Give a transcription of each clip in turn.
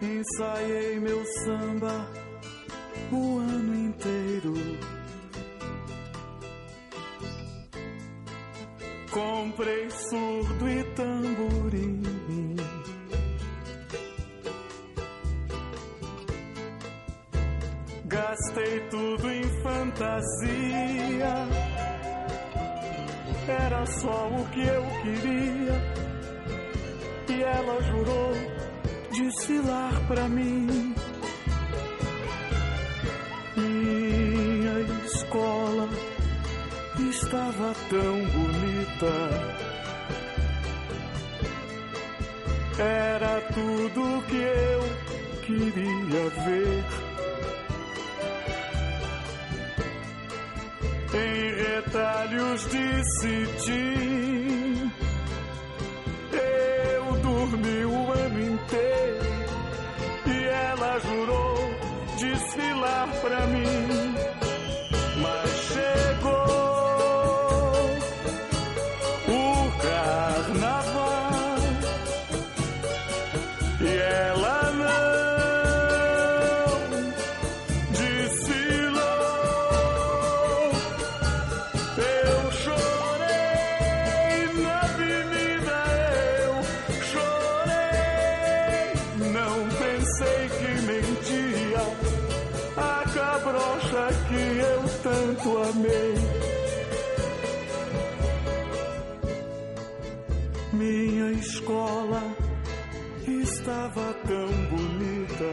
Ensaiei meu samba o ano inteiro. Comprei surdo e tamborim. Gastei tudo em fantasia. Era só o que eu queria. E ela jurou desfilar pra mim. Minha escola estava tão bonita. Era tudo que eu queria ver. Em retalhos de cetim, eu dormi o ano inteiro desfilar pra a cabrocha que eu tanto amei. Minha escola estava tão bonita.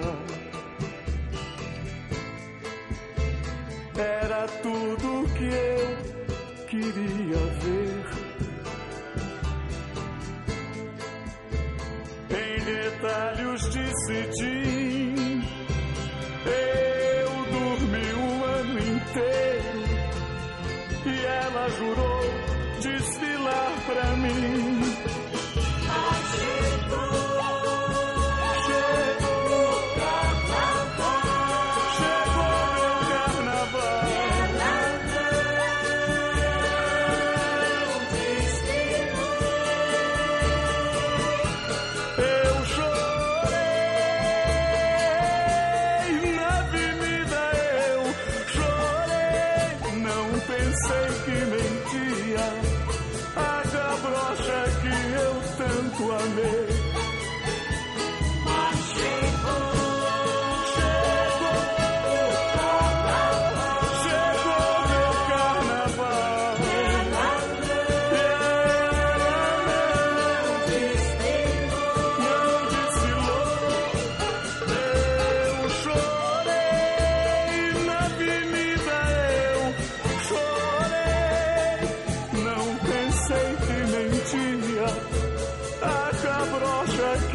Era tudo que eu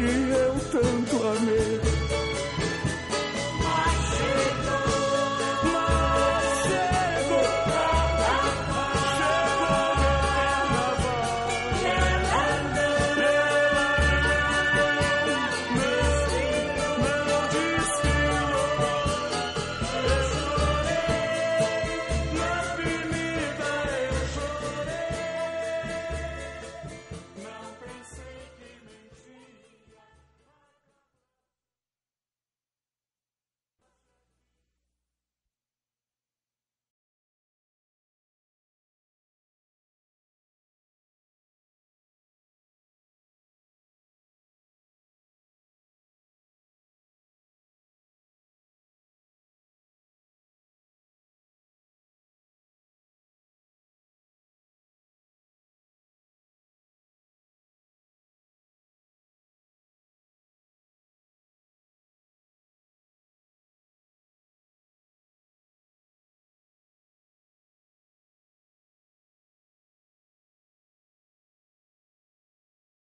you.